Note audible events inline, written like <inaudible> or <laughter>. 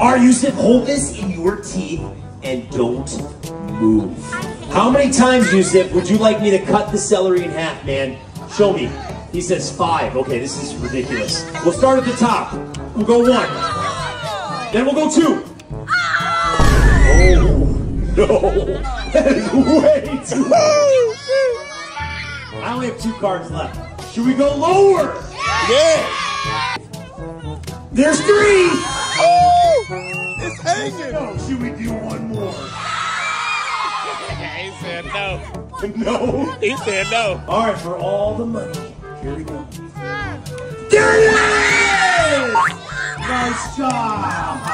Are Yusuf, hold this in your teeth and don't move. How many times, Yusuf, would you like me to cut the celery in half, man? Show me. He says five. Okay, this is ridiculous. We'll start at the top. We'll go one. Then we'll go two. Oh, no. <laughs> That is way too I only have two cards left. Should we go lower? Yeah. There's three. It's hanging. No, should we do one more? he said no. <laughs> No. He said no. All right, for all the money. Here we go. There it is! Nice job.